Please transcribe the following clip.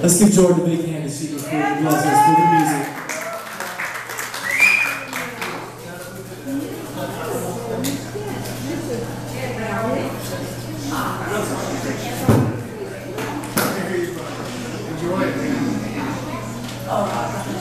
Let's give Jordan a big hand as she can bless us with the music. Oh,